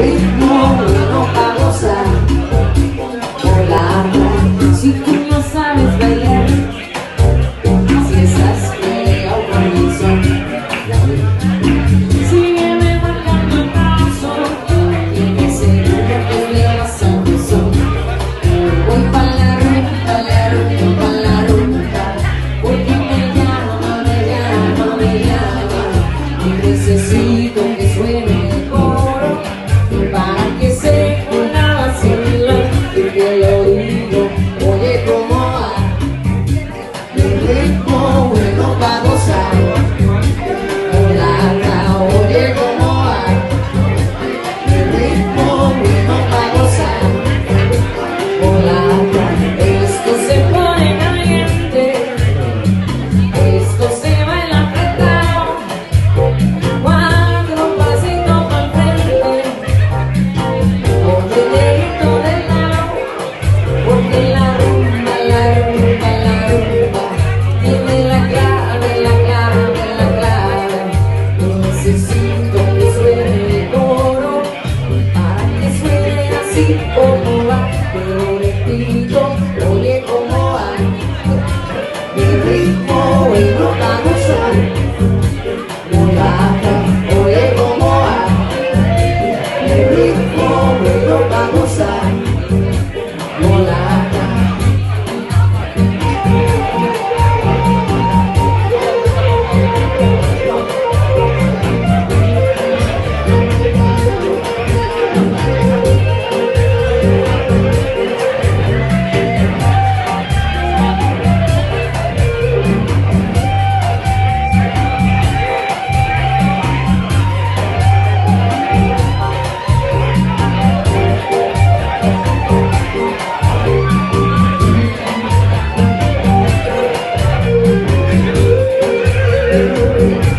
Three. Hey. Thank